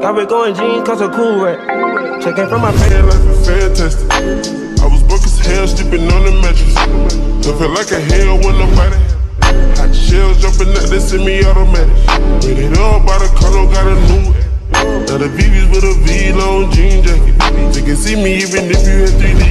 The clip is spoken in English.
Got me going jeans, cause a cool right? Checking from my Man, life is fantastic. I was broke as hell, sleeping on the mattress. I feel like a hell when nobody Hot shells jumping out, they send me automatic. When it all by the color, got a new Now the VVs with a V long jean jacket. They can see me even if you had 3D